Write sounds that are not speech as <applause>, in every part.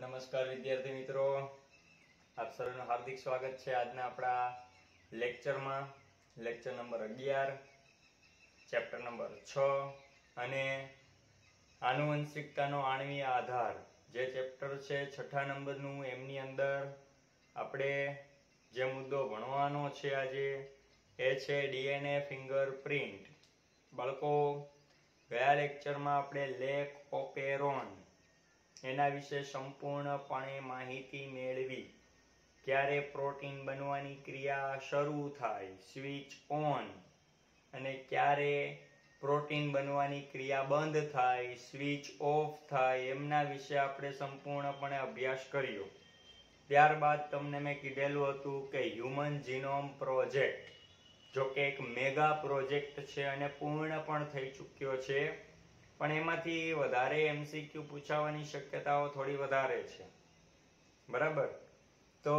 નમસ્કાર વિદ્યાર્થી મિત્રો. આપ સર્વનું હાર્દિક સ્વાગત છે આજના આપણા લેક્ચરમાં. લેક્ચર નંબર અગિયાર, ચેપ્ટર નંબર છ અને આનુવંશિકતાનો આણવીય આધાર. જે ચેપ્ટર છે છઠ્ઠા નંબરનું, એમની અંદર આપણે જે મુદ્દો ભણવાનો છે આજે, એ છે ડીએનએ ફિંગરપ્રિન્ટ. બાળકો, ગયા લેક્ચરમાં આપણે લેક ઓપેરોન એના વિશે સંપૂર્ણપણે માહિતી મેળવી. ક્યારે પ્રોટીન બનવાની ક્રિયા શરૂ થાય, સ્વિચ ઓન. અને ક્યારે પ્રોટીન બનવાની ક્રિયા બંધ થાય, સ્વિચ ઓફ થાય, એમના વિશે આપણે સંપૂર્ણપણે અભ્યાસ કર્યો. ત્યારબાદ તમને મેં કીધેલું હતું કે હ્યુમન જીનોમ પ્રોજેક્ટ જો કે એક મેગા પ્રોજેક્ટ છે અને પૂર્ણ પણ થઈ ચૂક્યો છે. પણ એમાંથી વધારે એમસીક્યુ પૂછાવાની શક્યતાઓ થોડી વધારે છે. બરાબર? તો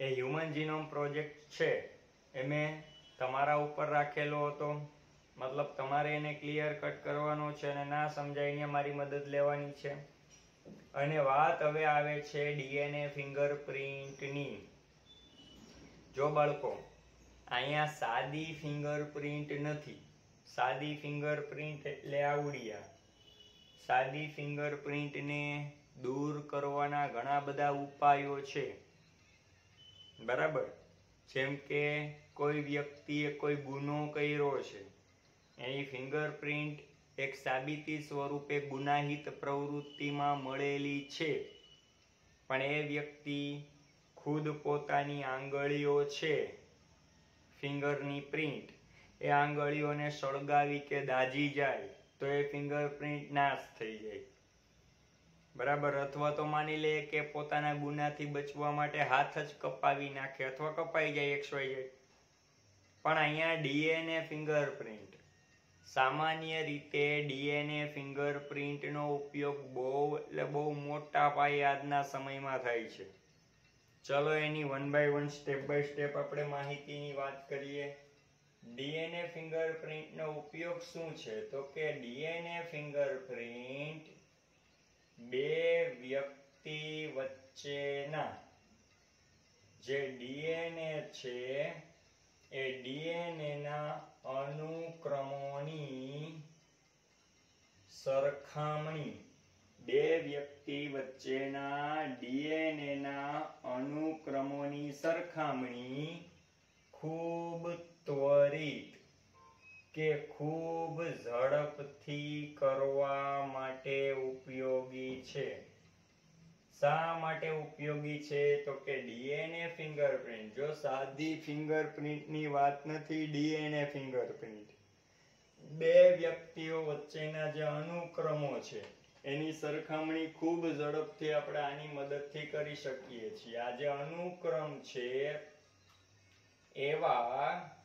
એ હ્યુમન જીનોમ પ્રોજેક્ટ છે, એ મેં તમારા ઉપર રાખેલો હતો. મતલબ તમારે એને ક્લિયર કટ કરવાનો છે અને ના અહીંયા મારી મદદ લેવાની છે. અને વાત હવે આવે છે ડીએનએ ફિંગરપ્રિન્ટની જો બાળકો, અહીંયા સાદી ફિંગરપ્રિન્ટ નથી. સાદી ફિંગરપ્રિન્ટ એટલે આવડિયા સાદી ફિંગરપ્રિન્ટને દૂર કરવાના ઘણા બધા ઉપાયો છે. બરાબર? જેમ કે કોઈ વ્યક્તિએ કોઈ ગુનો કર્યો છે, એની ફિંગરપ્રિન્ટ એક સાબિતી સ્વરૂપે ગુનાહિત પ્રવૃત્તિમાં મળેલી છે. પણ એ વ્યક્તિ ખુદ પોતાની આંગળીઓ છે ફિંગરની પ્રિન્ટ. એ આંગળીઓને સળગાવી કે દાજી જાય, તો એ ફિંગરપ્રિન્ટ નાશ થઈ જાય. બરાબર? અથવા તો માની લે કે પોતાના ગુનાથી બચવા માટે હાથ જ કપાવી નાખે અથવા કપાઈ જાય એક્સ વાય ઝેડ પણ અહીંયા ડીએનએ ફિંગરપ્રિન્ટ સામાન્ય રીતે ડીએનએ ફિંગરપ્રિન્ટનો ઉપયોગ બહુ, એટલે બહુ મોટા પાયે આજના સમયમાં થાય છે. ચલો એની one by one step by step આપણે માહિતીની વાત કરીએ. ડીએનએ ફિંગરપ્રિન્ટનો ઉપયોગ શું છે? તો કે ડીએનએ ફિંગરપ્રિન્ટ બે વ્યક્તિ વચ્ચેના જે ડીએનએ છે, એ ડીએનએના અનુક્રમોની સરખામણી બે વ્યક્તિ વચ્ચેના ડીએનએના અનુક્રમોની સરખામણી ખૂબ ત્વરિત કે ખૂબ ઝડપથી કરવા માટે ઉપયોગી છે? શા માટે ઉપયોગી છે? તો કે ડીએનએ ફિંગરપ્રિન્ટ. જો સાદી ફિંગરપ્રિન્ટની વાત નથી, ડીએનએ ફિંગરપ્રિન્ટ. બે વ્યક્તિઓ વચ્ચેના જે અનુક્રમો છે, એની સરખામણી ખૂબ ઝડપથી આપણે આની મદદથી કરી શકીએ છીએ. આ જે અનુક્રમ છે, એવા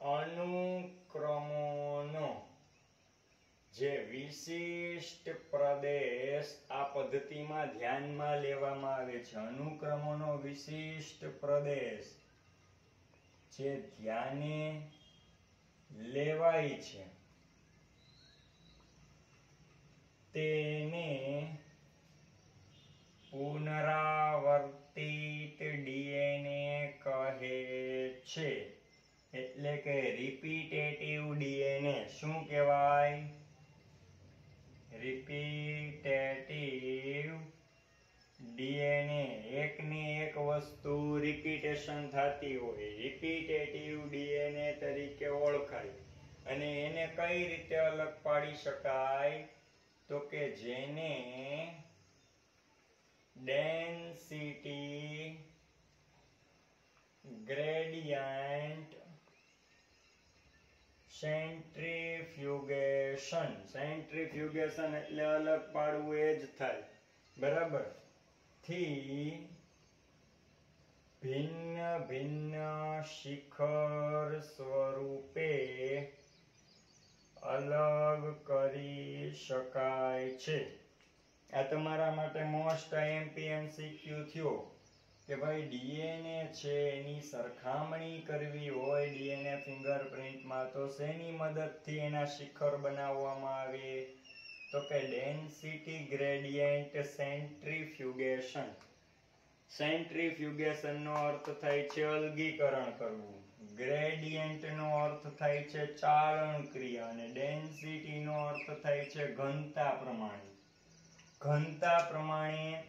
અનુક્રમોનો, જે વિશિષ્ટ પ્રદેશ આ પદ્ધતિમાં ધ્યાનમાં લેવામાં આવે છે. અનુક્રમોનો વિશિષ્ટ પ્રદેશ જે ધ્યાને લેવાય છે. તેને પુનરાવર્તિત ડીએનએ કહે છે. એટલે કે રિપીટેટિવ ડીએનએ, શું કહેવાય? રિપીટેટિવ ડીએનએ, એકની એક વસ્તુ રિપીટેશન થતી હોય. રિપીટેટિવ ડીએનએ તરીકે ઓળખાય. અને એને કઈ રીતે અલગ પાડી શકાય? તો કે જેને ડેન્સિટી ગ્રેડિયન્ટ સેન્ટ્રીફ્યુગેશન. સેન્ટ્રીફ્યુગેશન એટલે અલગ પાડવું એ જ થાય. બરાબર? થી ભિન્ન ભિન્ન શિખર સ્વરૂપે અલગ કરી શકાય છે. આ તમારા માટે મોસ્ટ આઈએમપી ક્યુ થયો. કે ભાઈ ડીએનએ છે એની સરખામણી કરવી હોય ડીએનએ ફિંગરપ્રિન્ટમાં, તો શેની મદદથી એના શિખર બનાવવામાં આવે? તો કે ડેન્સિટી ગ્રેડિયન્ટ સેન્ટ્રીફ્યુગેશન. સેન્ટ્રીફ્યુગેશનનો અર્થ થાય છે અલગીકરણ કરવું. ગ્રેડિયન્ટ નો અર્થ થાય છે ચારણ ક્રિયા અને ડેન્સિટીનો અર્થ થાય છે ઘનતા પ્રમાણે. ઘનતા પ્રમાણે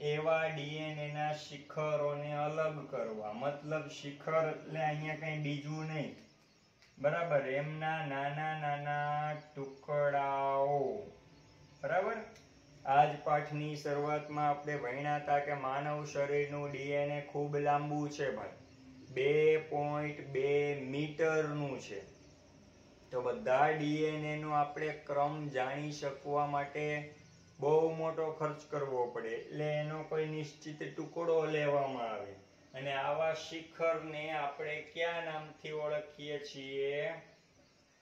એવા ડીએનએ ના શિખરોને અલગ કરવા. મતલબ શિખર એટલે અહીંયા કઈ બીજું નહીં. બરાબર? એમના નાના નાના ટુકડાઓ. બરાબર? આજ પાઠની શરૂઆતમાં આપણે ભણ્યા હતા કે માનવ શરીરનું ડીએનએ ખૂબ લાંબુ છે ભાઈ. બે પોઈન્ટ બે મીટરનું છે. તો બધા ડીએનએ નો આપણે ક્રમ જાણી શકવા માટે બહુ મોટો ખર્ચ કરવો પડે એટલે એનો કોઈ નિશ્ચિત ટુકડો લેવામાં આવે. અને આવા શિખરને આપણે કયા નામથી ઓળખીએ છીએ?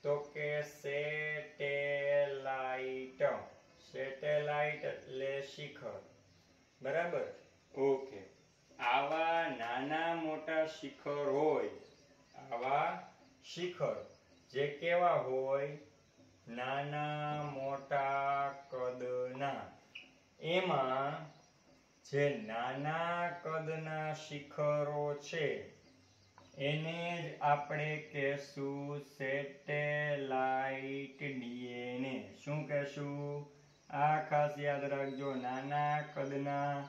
તો કે સેટેલાઇટ. સેટેલાઇટ એટલે શિખર. બરાબર? ઓકે. આવા નાના મોટા શિખર હોય આવા શિખર જે કેવા હોય? નાના મોટા એમાં જે નાના કદના શિખરો છે, એને જ આપણે કહેશું સેટેલાઇટ ડીએનએ. શું કહેશું? આ ખાસ યાદ રાખજો, નાના કદના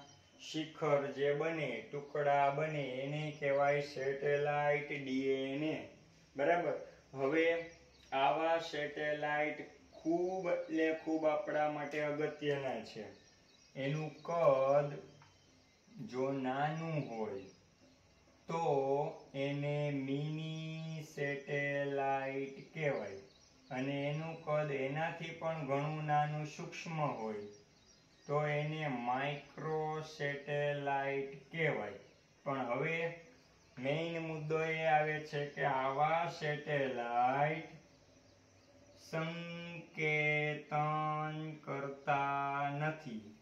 શિખર જે બને, ટુકડા બને, એને કહેવાય સેટેલાઇટ ડીએનએ. બરાબર? હવે આવા સેટેલાઇટ ખૂબ એટલે ખૂબ આપણા માટે અગત્યના છે. એનું કદ જો નાનું હોય, તો એને મિની સેટેલાઇટ કહેવાય. અને એનું કદ એનાથી પણ ઘણું નાનું સૂક્ષ્મ હોય, તો એને માઇક્રો સેટેલાઇટ કહેવાય. પણ હવે મેઇન મુદ્દો એ આવે છે કે આવા સેટેલાઇટ સંકેતન કરતા નથી.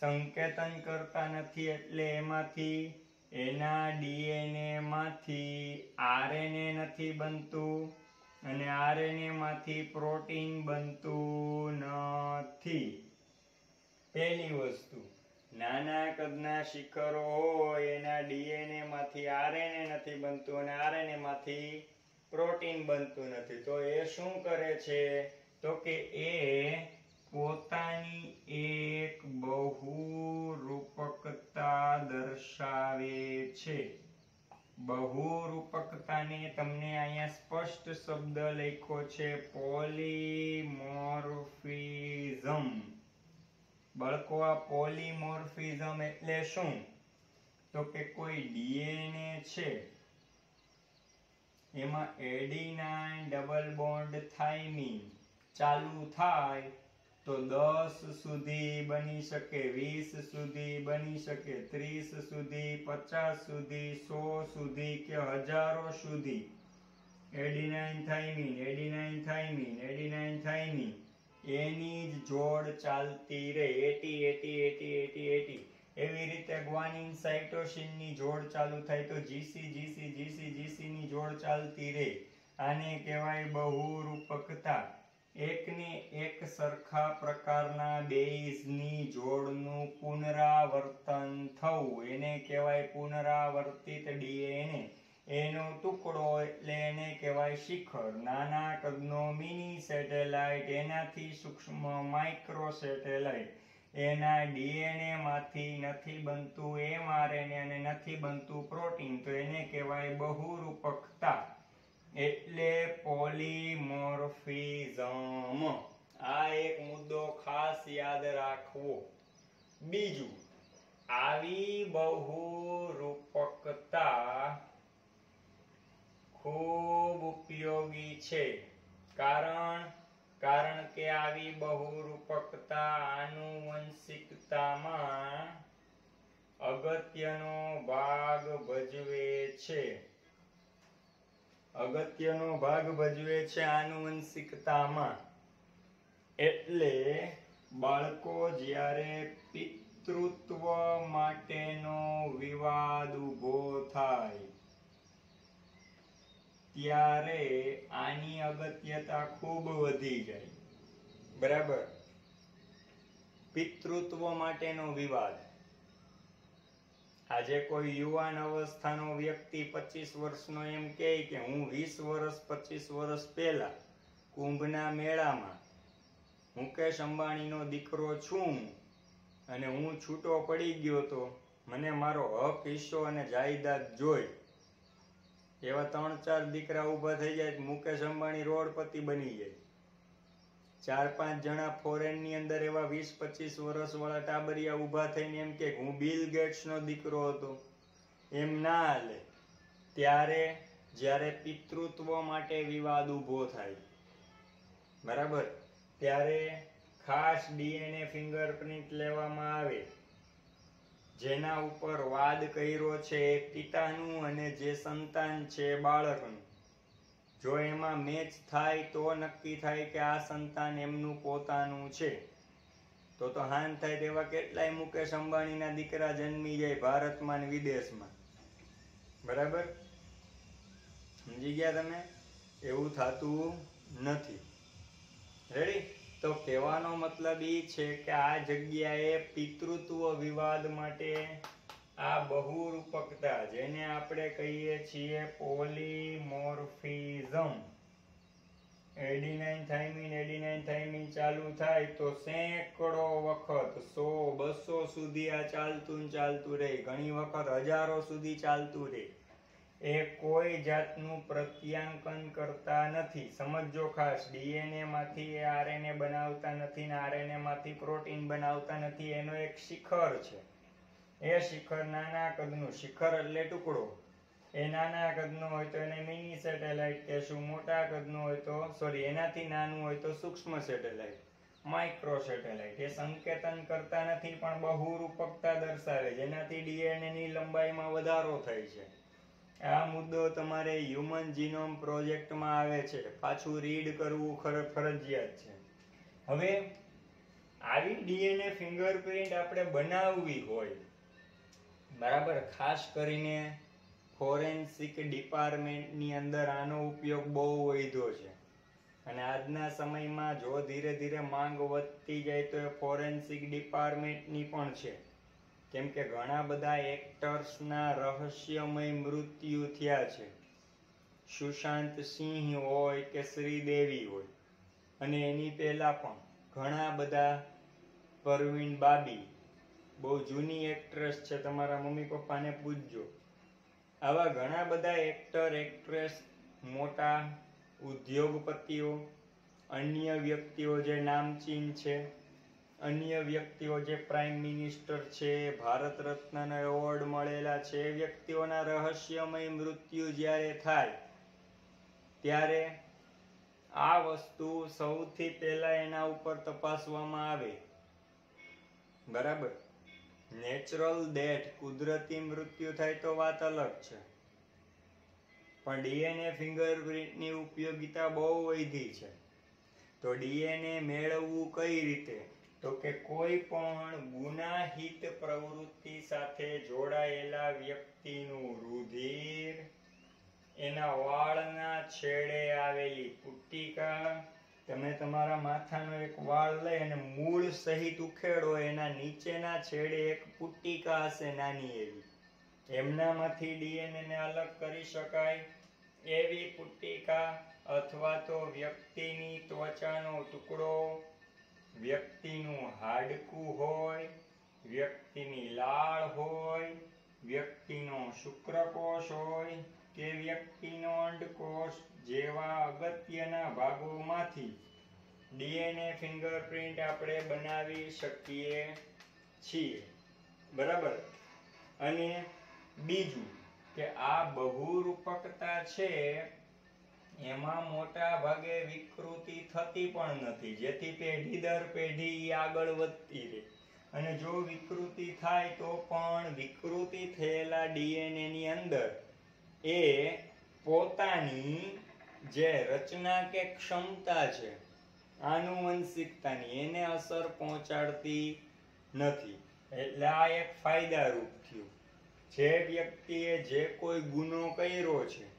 સંકેતન કરતા નથી એટલે એમાંથી એના ડીએનએ માંથી આરએનએ નથી બનતું અને આરએનએ માંથી પ્રોટીન બનતું નથી. પહેલી વસ્તુ, નાના કદના શિખરો હોય એના ડીએનએ માંથી આરએનએ નથી બનતું અને આરએનએ માંથી પ્રોટીન બનતું નથી. તો એ શું કરે છે? તો કે એ પોતાની એક બહુરૂપકતા દર્શાવે છે. બહુરૂપકતાને તમને અહીંયા સ્પષ્ટ શબ્દ લખ્યો છે, પોલીમોર્ફિઝમ. બાળકો આ પોલીમોર્ફિઝમ એટલે શું? તો કે કોઈ ડીએનએ છે. એમાં એડીનાઇન ડબલ બોન્ડ થાઇમીન ચાલુ થાય તો દસ સુધી બની શકે વીસ સુધી બની શકે ત્રીસ સુધી, પચાસ સુધી, સો સુધી કે હજારો સુધી. એડી adenine thiamine adenine thiamine adenine thiamine એની જ જોડ ચાલતી રહે, AT AT AT AT AT. એવી રીતે ગ્વાનિન સાઇટોસિનની જોડ ચાલુ થાય તો જીસી જીસી જીસી, જીસીની જોડ ચાલતી રહે. આને કહેવાય બહુરૂપકતા. એકને એક સરખા પ્રકારના બેઝની જોડનું પુનરાવર્તન થવું. એને કહેવાય પુનરાવર્તિત ડીએનએ. એનો ટુકડો એટલે એને કહેવાય શિખર. નાના કદનો મિની સેટેલાઇટ, એનાથી સૂક્ષ્મ માઇક્રો સેટેલાઇટ. એના ડીએનએ માંથી નથી બનતું એમઆરએનએ અને નથી બનતું પ્રોટીન. તો એને કહેવાય બહુરૂપકતા. એટલે પોલીમોર્ફિઝમ. આ એક મુદ્દો ખાસ યાદ રાખવો. બીજું, આવી બહુરૂપકતા ખૂબ ઉપયોગી છે. કારણ કારણ કે આવી બહુરૂપકતા આનુવંશિકતામાં અગત્યનો ભાગ ભજવે છે. અગત્યનો ભાગ ભજવે છે આનુવંશિકતામાં એટલે બાળકો જ્યારે પિતૃત્વ માટેનો વિવાદ ઊભો થાય, ત્યારે આની અગત્યતા ખૂબ વધી જાય. બરાબર? પિતૃત્વ માટેનો વિવાદ. આજે કોઈ યુવાન અવસ્થાનો વ્યક્તિ પચીસ વર્ષનો એમ કહે કે હું વીસ વર્ષ, પચીસ વર્ષ પહેલા કુંભના મેળામાં મુકેશ અંબાણીનો દીકરો છું અને હું છૂટો પડી ગયો તો મને મારો હક, હિસ્સો અને જાયદાદ જોઈ. એવા ત્રણ ચાર દીકરા ઊભા થઈ જાય, મુકેશ અંબાણી રોડપતિ બની જાય. ચાર પાંચ જણા ફોરેનની અંદર એવા વીસ પચીસ વર્ષ વાળા ટાબરિયા ઊભા થઈને એમ કે, હું બિલ ગેટ્સ નો દીકરો હતો. એમ ના હાલે. ત્યારે જ્યારે પિતૃત્વ માટે વિવાદ ઊભો થાય, બરાબર? ત્યારે ખાસ ડીએનએ ફિંગરપ્રિન્ટ લેવામાં આવે, જેના ઉપર વાદ કર્યો છે પિતાનું અને જે સંતાન છે બાળકનું. જો એમાં મેચ થાય તો નક્કી થાય કે આ સંતાન એમનું પોતાનું છે. તો તો હાન થાય તેવા કેટલાય મુકેશ અંબાણીના દીકરા જન્મી જાય ભારતમાં ને વિદેશમાં. બરાબર? સમજી ગયા તમે? એવું થતું નથી. રેડી તો કહેવાનો મતલબ એ છે કે આ જગ્યાએ પિતૃત્વ વિવાદ માટે આ બહુરૂપકતા જેને આપણે કહીએ છીએ polymorphism. Adenine thymine adenine thymine ચાલુ થાય તો સેંકડો વખત, સો, બસો સુધી આ ચાલતું ચાલતું રહે. ઘણી વખત હજારો સુધી ચાલતું રહે. એ કોઈ જાતનું પ્રત્યાંકન કરતા નથી. સમજો ખાસ, ડીએનએ માંથી એ આરએનએ બનાવતા નથી ને આરએનએ માંથી પ્રોટીન બનાવતા નથી. એનો એક શિખર છે. એ શિખર, નાના કદનું શિખર એટલે ટુકડો. એ નાના કદનો હોય તો એને મિની સેટેલાઇટ કહેશું, મોટા કદનો હોય તો, સોરી, એનાથી નાનું હોય તો સૂક્ષ્મ સેટેલાઇટ, માઇક્રો સેટેલાઇટ. એ સંકેતન કરતા નથી, પણ બહુરૂપકતા દર્શાવે જેનાથી ડીએનએ ની લંબાઈમાં વધારો થાય છે. આ મુદ્દો તમારે હ્યુમન જીનોમ પ્રોજેક્ટમાં આવે છે. પાછું રીડ કરવું ખર, ફરજિયાત છે. હવે, આવી ડીએનએ ફિંગરપ્રિન્ટ આપણે બનાવવી હોય બરાબર? ખાસ કરીને ફોરેન્સિક ડિપાર્ટમેન્ટની અંદર આનો ઉપયોગ બહુ વધ્યો છે. અને આજના સમયમાં જો ધીરે ધીરે માંગ વધતી જાય તો એ ફોરેન્સિક ડિપાર્ટમેન્ટની પણ છે. કેમ કે ઘણા બધા એક્ટર્સના રહસ્યમય મૃત્યુ થયા છે. સુશાંત સિંહ હોય કે શ્રીદેવી હોય. અને એની પહેલાં પણ ઘણા બધા પરવીન બાબી બહુ જૂની એક્ટ્રેસ છે, તમારા મમ્મી પપ્પાને પૂછજો. આવા ઘણા બધા એક્ટર એક્ટ્રેસ મોટા ઉદ્યોગપતિઓ, અન્ય વ્યક્તિઓ જે નામચીન છે, અન્ય વ્યક્તિઓ જે પ્રાઇમ મિનિસ્ટર છે, ભારત રત્નનો એવોર્ડ મળેલા છે, એ વ્યક્તિઓના રહસ્યમય મૃત્યુ જ્યારે થાય, ત્યારે આ વસ્તુ સૌથી પહેલા એના ઉપર તપાસવામાં આવે. બરાબર? નેચરલ ડેથ કુદરતી મૃત્યુ થાય તો વાત અલગ છે. પણ ડીએનએ ફિંગરપ્રિન્ટની ઉપયોગિતા બહુ વધી છે. તો ડીએનએ મેળવવું કઈ રીતે? તો કે કોઈ પણ ગુનાહિત પ્રવૃત્તિ સાથે જોડાયેલા વ્યક્તિનું રુધિર, એના વાળના છેડે આવેલી પુટ્ટિકા તમે તમારા માથાનો એક વાળ લઈ અને મૂળ સહિત ઉખેડો, એના નીચેના છેડે એક પુટ્ટિકા હશે નાની એવી. એમનામાંથી ડીએનએને અલગ કરી શકાય એવી પુટ્ટિકા અથવા તો વ્યક્તિની ત્વચાનો ટુકડો, વ્યક્તિનું હાડકું હોય, વ્યક્તિની લાળ હોય, વ્યક્તિનો શુક્રકોષ હોય કે વ્યક્તિનો અંડકોષ જેવા અગત્યના ભાગોમાંથી ડીએનએ ફિંગરપ્રિન્ટ આપણે બનાવી શકીએ છીએ. બરાબર? અને બીજું કે આ બહુરૂપકતા છે, એમાં મોટા ભાગે વિકૃતિ થતી પણ નથી. જેથી પેઢી દર પેઢી આગળ વધતી રહે. અને જો વિકૃતિ થાય તો પણ વિકૃતિ થયેલા ડીએનએની અંદર એ પોતાની જે રચના કે ક્ષમતા છે, આનુવંશિકતાની, એને અસર પહોંચાડતી નથી. એટલે આ એક ફાયદારૂપ થયું. જે વ્યક્તિએ જે કોઈ ગુનો કર્યો છે,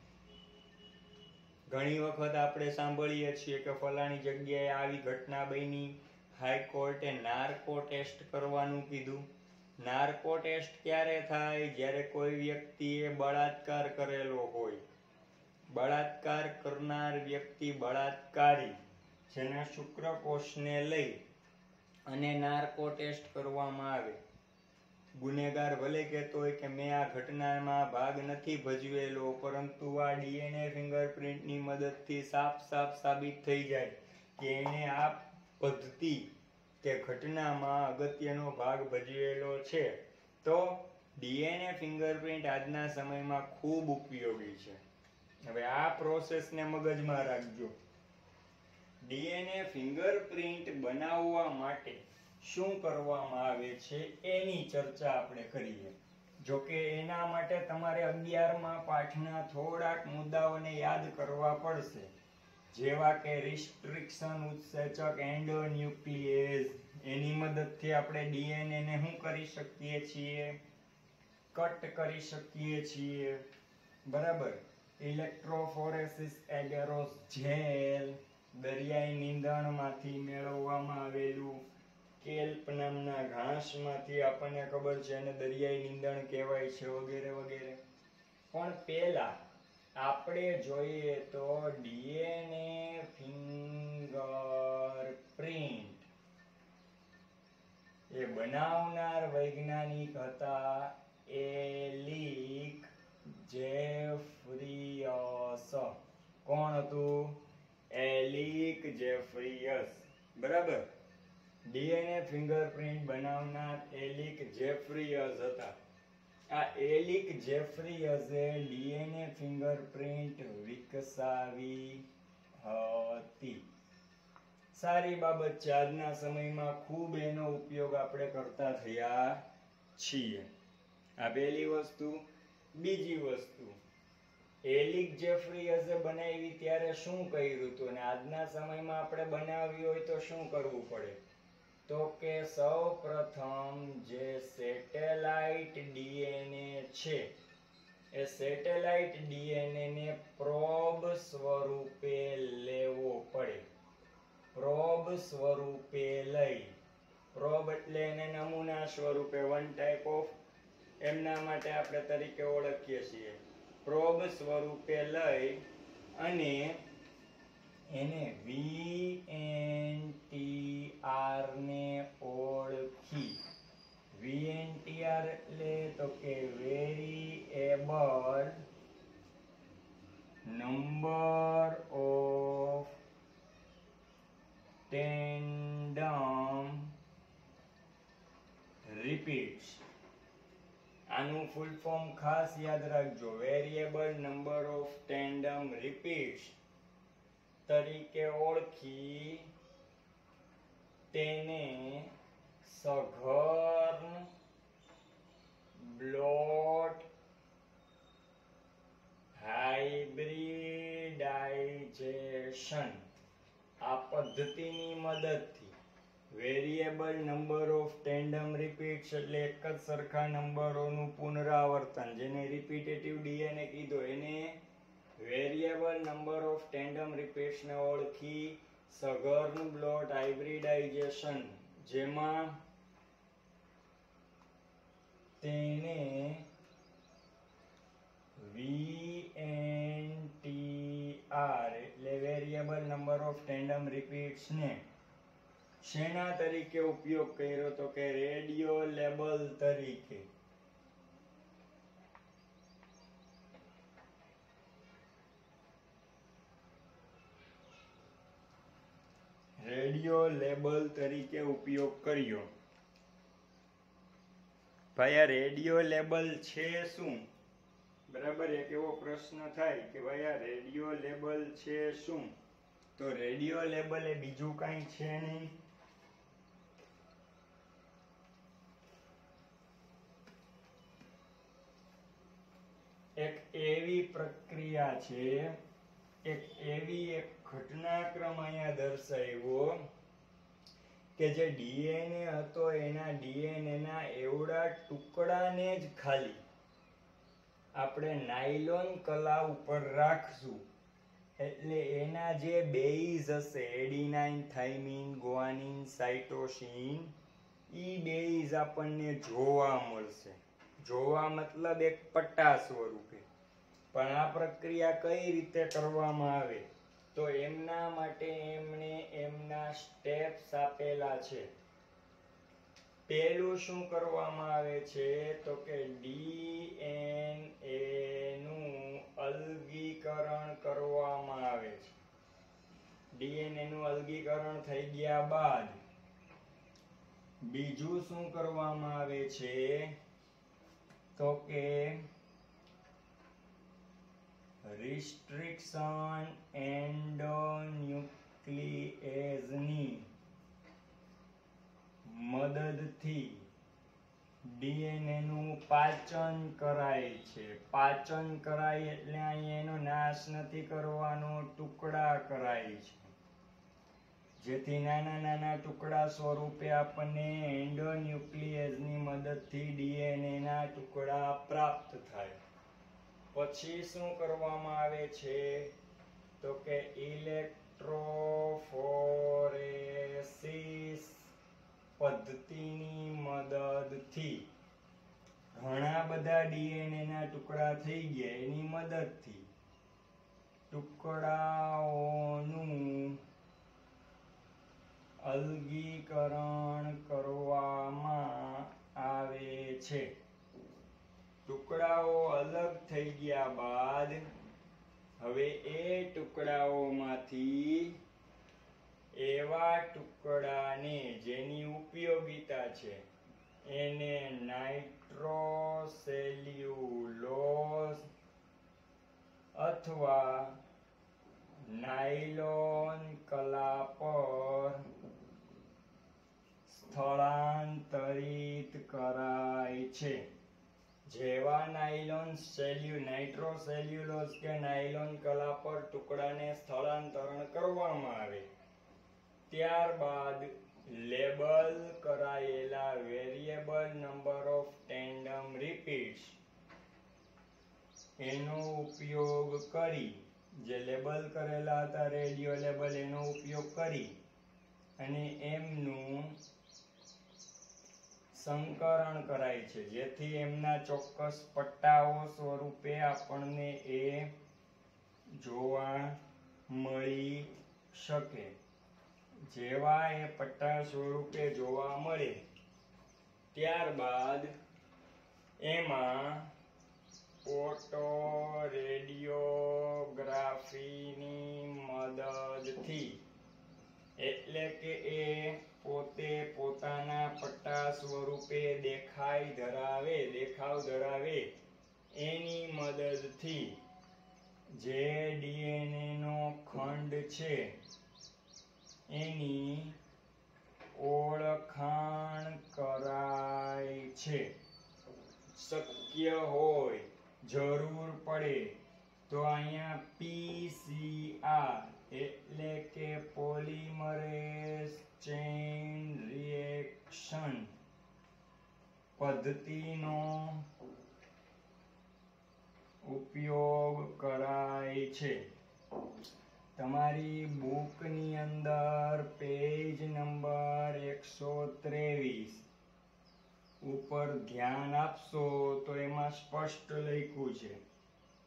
ઘણી વખત આપણે સાંભળીએ છીએ કે ફલાણી જગ્યાએ આવી ઘટના બની હાઈકોર્ટે નાર્કો ટેસ્ટ કરવાનું કીધું. નાર્કો ટેસ્ટ ક્યારે થાય? જ્યારે કોઈ વ્યક્તિએ બળાત્કાર કરેલો હોય. બળાત્કાર કરનાર વ્યક્તિ બળાત્કારી, જેના શુક્રકોષને લઈ અને નાર્કો ટેસ્ટ કરવામાં આવે. ગુનેગાર ભલે કહેતો હોય કે મેં આ ઘટનામાં ભાગ નથી ભજવેલો, પરંતુ આ ડીએનએ ફિંગરપ્રિન્ટની મદદથી સાફ સાફ સાબિત થઈ જાય કે એને આ પદ્ધતિ કે ઘટનામાં અગત્યનો ભાગ ભજવેલો છે, તો ડીએનએ ફિંગરપ્રિન્ટ આજના સમયમાં ખૂબ ઉપયોગી છે. હવે આ પ્રોસેસને મગજમાં રાખજો. ડીએનએ ફિંગરપ્રિન્ટ બનાવવા માટે શું કરવામાં આવે છે એની ચર્ચા આપણે કરીએ. જો કે એના માટે તમારે અગિયારમાં પાઠના થોડાક મુદ્દાઓને યાદ કરવા પડશે. જેવા કે રિસ્ટ્રિક્શન ઉત્સેચક એન્ડોન્યુક્લિએઝ એની મદદથી આપણે ડીએનએ ને શું કરી શકીએ છીએ? કટ કરી શકીએ છીએ. બરાબર? ઇલેક્ટ્રોફોરેસિસ એગેરોસ જેલ દરિયાઈ નીંદણમાંથી મેળવવામાં આવેલું કેલ્પ નામના ઘાસમાંથી આપણને ખબર છે અને દરિયાઈ નીંદણ કહેવાય છે વગેરે વગેરે. પણ પહેલા આપણે જોઈએ તો ડીએનએ ફિંગર પ્રિન્ટ. એ બનાવનાર વૈજ્ઞાનિક હતા એલિક જેફ્રિયસ. કોણ હતું? એલિક જેફ્રિયસ. બરાબર? ડીએનએ ફિંગરપ્રિન્ટ બનાવનાર એલિક જેફ્રિયસ હતા. આ એલિક જેફ્રિયસે ડીએનએ ફિંગરપ્રિન્ટ વિકસાવી હતી. સારી બાબત છે. આજના સમયમાં ખૂબ એનો ઉપયોગ આપણે કરતા થયા છીએ. આ પહેલી વસ્તુ. બીજી વસ્તુ. એલિક જેફ્રિયસે બનાવી ત્યારે શું કર્યું હતું? અને આજના સમયમાં આપણે બનાવ્યું હોય તો શું કરવું પડે? તો કે સૌ પ્રથમ જે સેટેલાઇટ ડીએનએ છે, એ સેટેલાઇટ ડીએનએ ને પ્રોબ સ્વરૂપે લેવો પડે. પ્રોબ સ્વરૂપે લઈ. પ્રોબ એટલે એને નમૂના સ્વરૂપે વન ટાઈપ ઓફ એમના માટે આપણે તરીકે ઓળખીએ છીએ. પ્રોબ સ્વરૂપે લઈ અને એને વીએનટીઆર ને ઓળખી વીએનટીઆર એટલે તો કે variable number of tandem repeats આનું ફૂલ ફોર્મ ખાસ યાદ રાખજો variable number of tandem repeats તરીકે ઓળખી તેને સઘન બ્લોટ હાઇબ્રિડાઇઝેશન આ પદ્ધતિની મદદથી variable number of tandem repeats સરખા નંબરોનું પુનરાવર્તન, જેને રિપીટેટિવ ડીએનએ કીધો, એને વેરિયેબલ નંબર ઓફ ટેન્ડમ રિપીટ્સને ઓળખી સગરનું બ્લોટ હાઇબ્રિડાઇઝેશન જેમાં તેને વીએનટીઆર એટલે variable number of tandem repeats ને શેના તરીકે ઉપયોગ કર્યો તો કે રેડિયો લેબલ તરીકે? રેડિયો લેબલ તરીકે ઉપયોગ કર્યો. ભાઈ, આ રેડિયો લેબલ છે શું? બરાબર, એક એવો પ્રશ્ન થાય કે ભાઈ, આ રેડિયો લેબલ છે શું? તો રેડિયો લેબલ એ બીજું કાંઈ છે નહીં? એક એવી પ્રક્રિયા છે, એક એવી એક ઘટનાક્રમ અહીંયા દર્શાવ્યો કે જે ડીએનએ હતો, એના ડીએનએના એવડા ટુકડાને જ ખાલી. આપણે નાયલોન કલા ઉપર રાખશું. એટલે એના જે બેઝ હશે, એડિનાઇન, થાઇમિન, ગોઆનિન, સાઇટોસિન એ બેઝ આપણને જોવા મળશે. જોવા મતલબ એક પટ્ટા સ્વરૂપે. પણ આ પ્રક્રિયા કઈ રીતે કરવામાં આવે? તો એમના માટે એમણે એમના સ્ટેપ્સ આપેલા છે. પહેલું શું કરવામાં આવે છે? તો કે ડીએનએ નું અલગીકરણ કરવામાં આવે છે. ડીએનએ નું અલગીકરણ થઈ ગયા બાદ બીજું શું કરવામાં આવે છે? તો કે રિસ્ટ્રિક્શન એન્ડોન્યુક્લિએઝની મદદથી ડીએનએ નું પાચન કરાય છે. પાચન કરાય એટલે અહીંયા એનો નાશ નથી કરવાનો, ટુકડા કરાય છે. જેથી નાના નાના ટુકડા સ્વરૂપે આપણને એન્ડોન્યુક્લિયસની મદદથી ડીએનએના ટુકડા પ્રાપ્ત થાય. પછી શું કરવામાં આવે છે? તો કે ઇલેક્ટ્રોફોરેસિસ પદ્ધતિની મદદથી. ઘણા બધા ડીએનએના ટુકડા થઈ ગયા એની મદદથી. ટુકડાઓનું અલગીકરણ કરવામાં આવે છે. ટુકડાઓ અલગ થઈ ગયા બાદ હવે એ ટુકડાઓમાંથી એવા ટુકડાને જેની ઉપયોગિતા છે, એને નાઇટ્રોસેલ્યુલોસ અથવા નાયલોન કલા પર સ્થળાંતરિત કરાય છે. જેવા નાયલોન સેલ્યુ, નાઇટ્રોસેલ્યુલોઝ કે નાયલોન કલા પર ટુકડાને સ્થળાંતરણ કરવામાં આવે. ત્યારબાદ લેબલ કરાયેલા variable number of tandem repeats. એનો ઉપયોગ કરી, જે લેબલ કરેલા હતા, રેડિયો લેબલ, એનો ઉપયોગ કરી અને એમનું સંકરણ કરાય છે. જેથી એમના ચોક્કસ પટ્ટાઓ સ્વરૂપે આપણને એ જોવા મળી શકે. જેવા એ પટ્ટા સ્વરૂપે જોવા મળે, ત્યારબાદ એમાં ઓટો રેડિયોગ્રાફીની મદદથી, એટલે કે એ પોતે પટ્ટા સ્વરૂપે દેખાય, ધરાવે, દેખાવ ધરાવે, એની મદદથી જે ડીએનએ નો ખંડ છે, એની ઓળખાણ કરાય છે. શક્ય હોય, જરૂર પડે, તો અહીંયા પીસીઆર એટલે કે પોલિમરેઝ ચેઇન રિએક્શન પદ્ધતિનો ઉપયોગ કરાય છે. તમારી બુકની અંદર પેજ નંબર એકસો ત્રેવીસ ઉપર ધ્યાન આપશો તો એમાં સ્પષ્ટ લખ્યું છે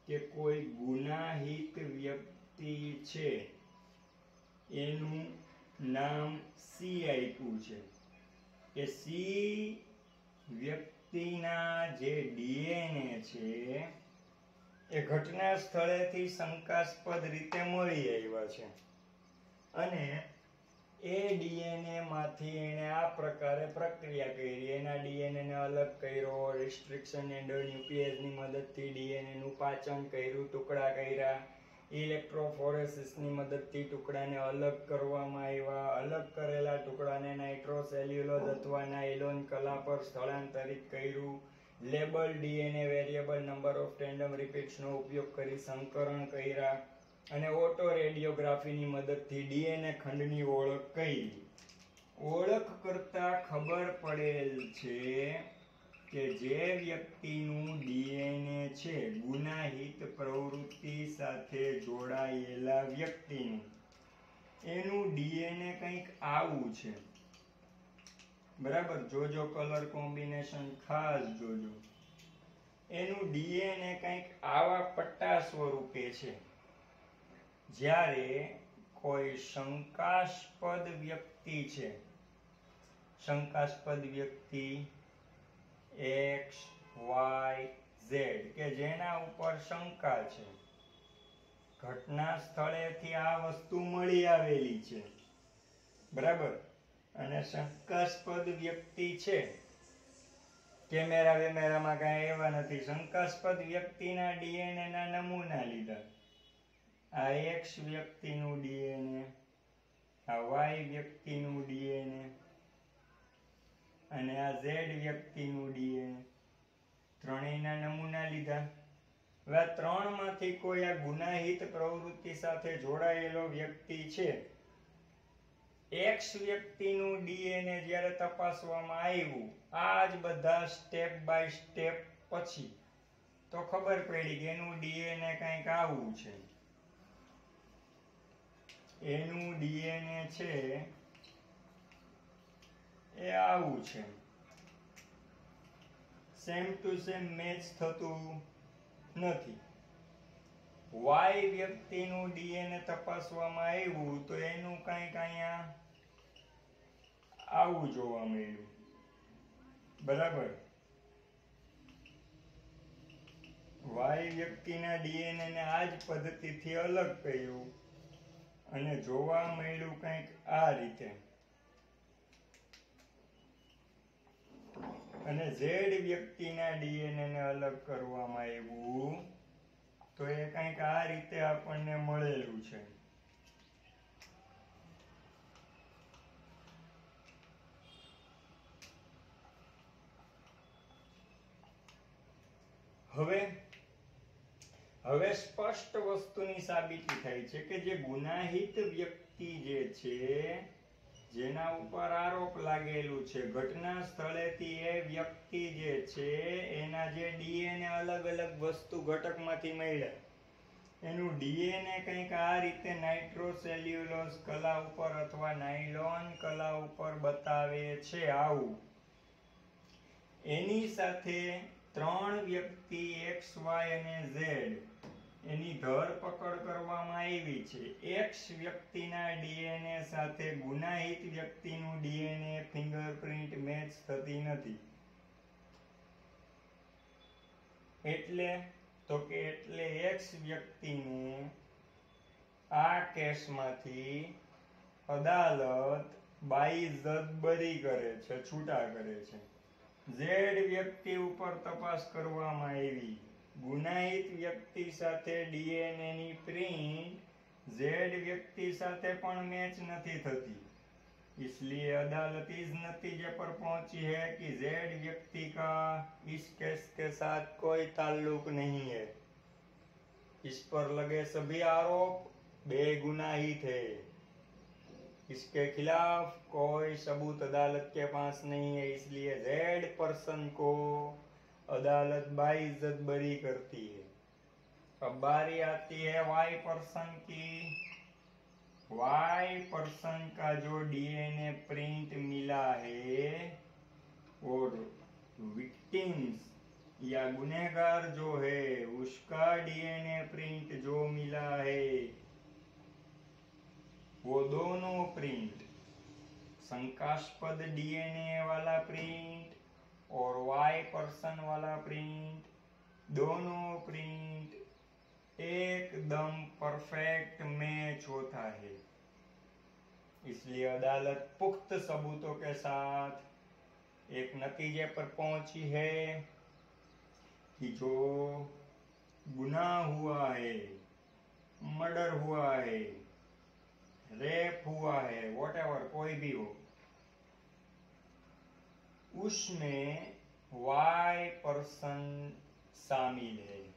કે કોઈ ગુનાહિત વ્યક્તિ છે એનું નામ સી આપ્યું છે. કે સી વ્યક્તિના જે ડીએનએ છે, એ ઘટના સ્થળેથી શંકાસ્પદ રીતે મળી આવ્યા છે. અને એ ડીએનએ માંથી એણે આ પ્રકારે પ્રક્રિયા કરી. એના ડીએનએને અલગ કર્યો રિસ્ટ્રિક્શન એન્ડોન્યુક્લિયસની મદદથી ડીએનએ નું પાચન કર્યું, ટુકડા કર્યા ઇલેક્ટ્રોફોરેસિસની મદદથી ટુકડાને અલગ કરવામાં આવ્યા. અલગ કરેલા ટુકડાને નાઇટ્રોસેલ્યુલોઝ અથવા નાયલોન કલા પર સ્થળાંતરિત કર્યું. Label DNA variable number of tandem રિપીટ્સનો ઉપયોગ કરી સંકરણ કર્યા અને ઓટો રેડિયોગ્રાફીની મદદથી ડીએનએ ખંડની ઓળખ કરી. ઓળખ કરતા ખબર પડેલ છે કે જે વ્યક્તિનું ડીએનએ છે, ગુનાહિત પ્રવૃત્તિ સાથે જોડાયેલા વ્યક્તિનું. એનું ડીએનએ કંઈક આવું છે. બરાબર? જોજો કલર કોમ્બિનેશન ખાસ જોજો. એનું ડીએનએ કંઈક આવા પટ્ટા સ્વરૂપે છે. જ્યારે કોઈ શંકાસ્પદ વ્યક્તિ છે. શંકાસ્પદ વ્યક્તિ એક્સ વાય ઝેડ કે જેના ઉપર શંકા છે. ઘટના સ્થળેથી આ વસ્તુ મળી આવેલી છે. બરાબર? અને શંકાસ્પદ વ્યક્તિ છે. કેમેરા વેમેરામાં કાંઈ એવા નથી. શંકાસ્પદ વ્યક્તિના ડીએનએ ના નમૂના લીધા. આ એક્સ વ્યક્તિનું ડીએનએ, આ વાય વ્યક્તિનું ડીએનએ અને આ ઝેડ વ્યક્તિનું ડીએનએ ત્રણેયના નમૂના લીધા. હવે આ ત્રણમાંથી કોઈ આ ગુનાહિત પ્રવૃત્તિ સાથે જોડાયેલો વ્યક્તિ છે? એક્સ વ્યક્તિનું ડીએનએ જ્યારે તપાસવામાં આવ્યું, આ જ બધા સ્ટેપ બાય સ્ટેપ પછી. તો ખબર પડી કે એનું ડીએનએ કંઈક આવું છે. એનું ડીએનએ છે એ આવું છે. સેમ ટુ સેમ મેચ થતું નથી. વાય વ્યક્તિનું ડીએનએ તપાસવામાં આવ્યું તો એનું કંઈક અહીંયા આવું જોવા મળ્યું. બરાબર? વાય વ્યક્તિના ડીએનએ ને આ જ પદ્ધતિથી અલગ કર્યું અને જોવા મળ્યું કંઈક આ રીતે. અને ઝેડ વ્યક્તિના ડીએનએને અલગ કરવામાં આવ્યું. તો એ કંઈક આ રીતે આપણને મળેલું છે. હવે હવે સ્પષ્ટ વસ્તુની સાબિતી થાય છે કે જે ગુનાહિત વ્યક્તિ જે છે જેના ઉપર આરોપ લાગેલું છે, ઘટના સ્થળેથી એ વ્યક્તિ જે છે, એના જે ડીએનએ અલગ અલગ વસ્તુ ઘટકમાંથી મળ્યા એનું ડીએનએ કંઈક આ રીતે નાઇટ્રોસેલ્યુલોઝ કલા ઉપર અથવા નાયલોન કલા ઉપર બતાવે છે આવું. એની સાથે ત્રણ વ્યક્તિ એક્સ, વાય અને ઝેડ એની ધરપકડ કરવામાં આવી છે. એક્સ વ્યક્તિના ડીએનએ સાથે ગુનાહિત વ્યક્તિનું ડીએનએ ફિંગરપ્રિન્ટ મેચ થતી નથી. એટલે તો કે એટલે એક્સ વ્યક્તિને આ કેસમાંથી અદાલત બાઈજત બરી કરે છે, છૂટા કરે છે. ઝેડ વ્યક્તિ ઉપર તપાસ કરવામાં આવી. ગુનાહિત વ્યક્તિ સાથે ડીએનએ ની પ્રિન્ટ ઝેડ વ્યક્તિ સાથે પણ મેચ નથી થતી इसलिए अदालत इस नतीजे पर पहुंची है कि जेड व्यक्ति का इस केस के साथ कोई ताल्लुक नहीं है इस पर लगे सभी आरोप बेगुनाहित है इसके खिलाफ कोई सबूत अदालत के पास नहीं है इसलिए जेड पर्सन को अदालत बाइज्जत बरी करती है अब बारी आती है वाई पर्सन की वाई पर्सन का जो डीएनए प्रिंट मिला है और विक्टिम्स या गुनहगार जो है उसका डीएनए प्रिंट जो मिला है वो दोनों प्रिंट शंकास्पद डीएनए वाला प्रिंट और वाई पर्सन वाला प्रिंट दोनों प्रिंट एकदम परफेक्ट मैच होता है। इसलिए अदालत पुख्त सबूतों के साथ एक नतीजे पर पहुँची है कि जो गुनाह हुआ है, मर्डर हुआ है, रेप हुआ है वॉट कोई भी हो उसमें वाई पर्सन शामिल है,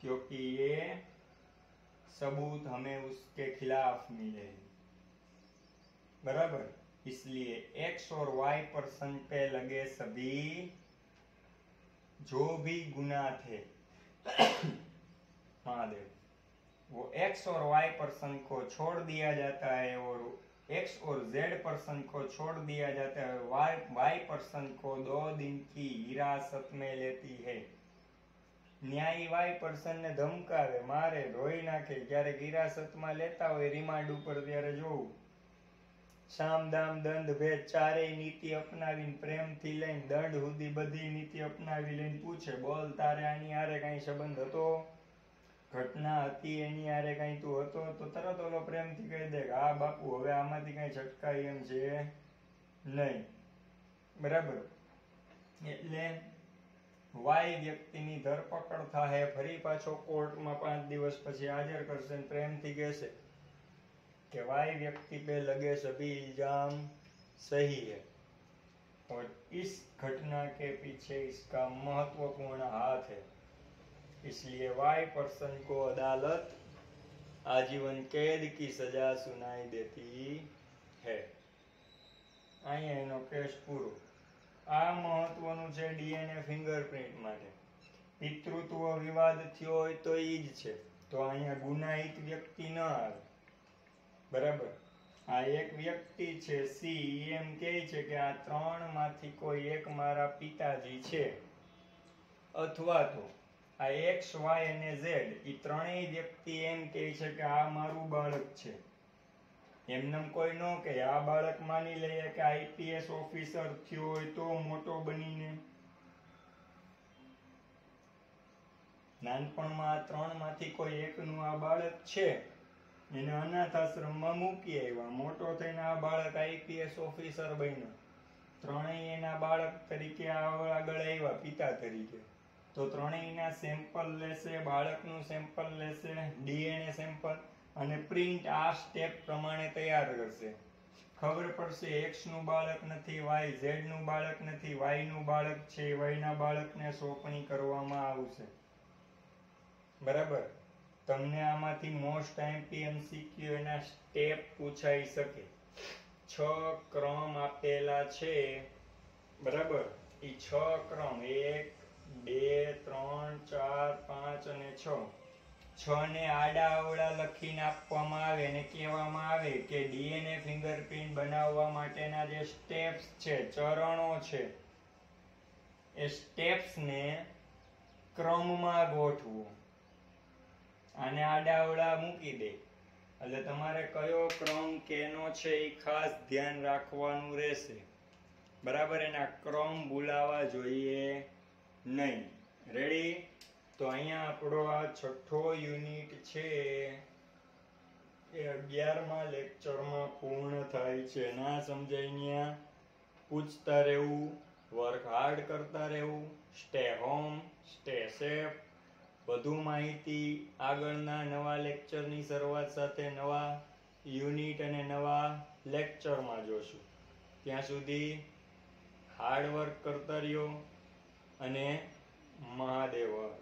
क्योंकि ये सबूत हमें उसके खिलाफ मिले। बराबर? इसलिए एक्स और वाई पर्सन पे लगे सभी जो भी गुना थे। <coughs> महादेव, वो एक्स और वाई पर्सन को छोड़ दिया जाता है और एक्स और जेड पर्सन को छोड़ दिया जाता है वाई वाई पर्सन को दो दिन की हिरासत में लेती है ન્યાયી વાય પર્સનને ધમકાવે મારે ધોઈ નાખે ક્યારેક હિરાસતમાં લેતા હોય રિમાન્ડ ઉપર ત્યારે જોવું સામ દામ દંડ ભેદ ચારેય નીતિ અપનાવીને પ્રેમથી લઈને દંડ સુધી બધી નીતિ અપનાવી લઈને પૂછે બોલ તારે આની હારે કાંઈ સંબંધ હતો ઘટના હતી એની હારે કાંઈ તું હતો તો તરત ઓલો પ્રેમથી કહી દે કે હા બાપુ હવે આમાંથી કાંઈ છટકાય એમ છે નહીં બરાબર એટલે વાય વ્યક્તિની ધરપકડ થાય ફરી પાછો કોર્ટમાં પાંચ દિવસ પછી હાજર કરશે ને પ્રેમથી કહેશે कि वाई व्यक्ति पे लगे सभी इल्जाम सही है और इस घटना के पीछे इसका महत्वपूर्ण हाथ है इसलिए वाई पर्सन को अदालत आजीवन कैद की सजा सुनाई देती है અહીંયા એનો કેસ પૂરો આ મહત્વનું છે ડીએનએ ફિંગરપ્રિન્ટ માટે પિતૃત્વ વિવાદ થયો હોય તો ઈ જ છે તો અહીંયા ગુનાહિત વ્યક્તિ ન આવે બરાબર આ એક વ્યક્તિ છે સી એમ કહે છે કે આ ત્રણ માંથી કોઈ એક મારા પિતાજી છે અથવા તો આ એક્સ, વાય અને ઝેડ એ ત્રણેય વ્યક્તિ એમ કહે છે કે આ મારું બાળક છે. એમનેમ કોઈ ન કહે, આ બાળક માની લઈએ કે આઈપીએસ ઓફિસર થયો હોય તો મોટો બનીને. નાનપણમાં આ ત્રણમાંથી કોઈ એકનું આ બાળક છે. એને અનાથ આશ્રમમાં મૂકી આવ્યા. મોટો થઈને આ બાળક આઈપીએસ ઓફિસર બન્યો. ત્રણેય એના બાળક તરીકે આગળ આવ્યા, પિતા તરીકે. તો ત્રણેયના સેમ્પલ લેશે, બાળકનું સેમ્પલ લેશે ડીએનએ સેમ્પલ અને પ્રિન્ટ આ સ્ટેપ પ્રમાણે તૈયાર કરશે. ખબર પડશે એક્સનું બાળક નથી વાય ઝેડનું બાળક નથી વાયનું બાળક છે વાયના બાળકને સોંપણી કરવામાં આવશે. બરાબર? તમને આમાંથી મોસ્ટ આઈએમપી એમસીક્યુ એના સ્ટેપ પૂછાઈ શકે. છ ક્રમ આપેલા છે. બરાબર? એ છ ક્રમ, એક બે ત્રણ, ચાર, પાંચ અને છ. છ ને આડા અવળા લખીને આપવામાં આવે અને કહેવામાં આવે કે ડીએનએ ફિંગરપ્રિન્ટ બનાવવા માટેના જે સ્ટેપ્સ છે, ચરણો છે, એ સ્ટેપ્સને ક્રમમાં ગોઠવો આને આડાવડા મૂકી દે. એટલે તમારે કયો ક્રમ કેનો છે એ ખાસ ધ્યાન રાખવાનું રહેશે. બરાબર? એના ક્રમ બોલાવા જોઈએ. નહીં. રેડી તો અહીંયા આપણો આ છઠ્ઠો યુનિટ છે. એ અગિયારમાં લેક્ચરમાં પૂર્ણ થાય છે. ના સમજાય ત્યાં પૂછતા રહેવું વર્ક હાર્ડ કરતા રહેવું સ્ટે હોમ સ્ટે સેફ વધુ માહિતી આગળના નવા લેક્ચરની શરૂઆત સાથે નવા યુનિટ અને નવા લેક્ચરમાં જોશું. ત્યાં સુધી હાર્ડ વર્ક કરતા રહ્યો. અને મહાદેવ.